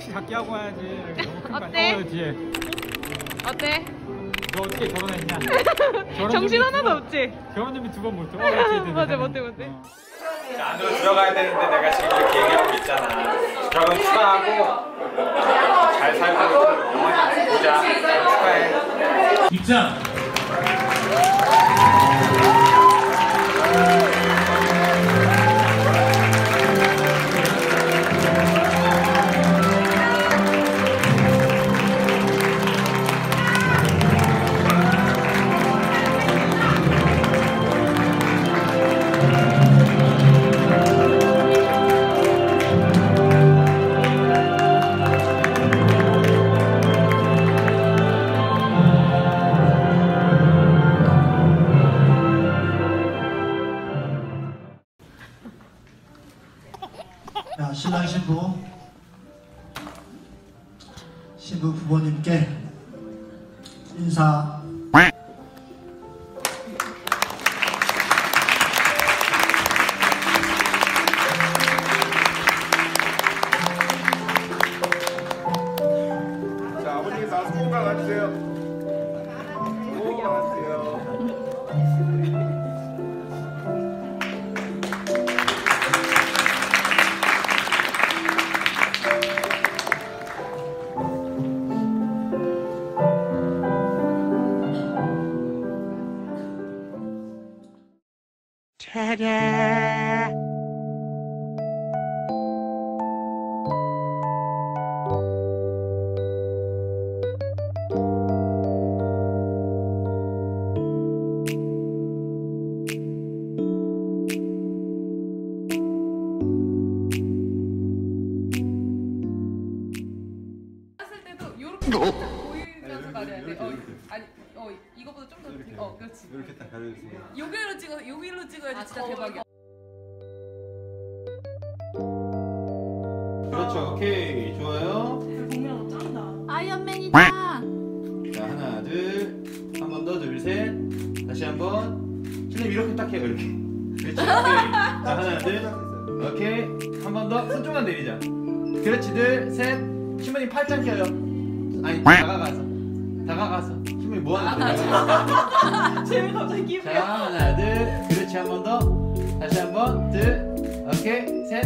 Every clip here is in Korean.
야, 키 작게 하고 와야지. 너무 어때? 어, 뒤에. 어때? 너 어떻게 결혼했냐? 결혼 정신 하나도 두 번- 없지? 결혼 준비 두 번 못해. 어, 맞아. 못해, 못해. 어. 안으로 들어가야 되는데 내가 지금 이렇게 얘기하고 있잖아. 결혼 축하하고 잘 살고 영원히 보자. 축하해. 입장. 신부 부모님께 인사 자, 아버님 나와서 꼭 나가주세요. 꼭 나가주세요. 했을 때도 요렇게 보이면서 가려야 돼. 어, 아니, 어, 이거보다 좀 더. 어, 그렇지. 이렇게 딱 가려주세요. 여기로 찍어, 여기로 찍어야지 진짜 대박이야. 그렇죠. 오케이. 좋아요. 아이언맨이다. 자, 하나, 둘. 한 번 더, 둘, 셋. 다시 한 번. 신님 이렇게 딱 해요, 이렇게. 그렇지. 오케이. 자, 하나, 둘. 오케이. 한 번 더. 손 좀만 내리자. 그렇지, 둘, 셋. 신부님 팔짱 껴요. 아니, 다가가서. 다가가서. 하는 거야? 쟤왜 갑자기 기분 자, 하나, 둘. 그렇지, 한 번 더. 다시 한 번, 둘. 오케이, 셋.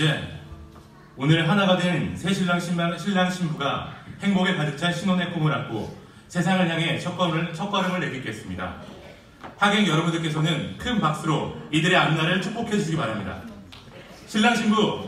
이제 오늘 하나가 된 새 신랑 신랑 신랑 신부가 행복에 가득 찬 신혼의 꿈을 안고 세상을 향해 첫걸음을 첫걸음을 내딛겠습니다. 하객 여러분들께서는 큰 박수로 이들의 앞날을 축복해 주시기 바랍니다. 신랑 신부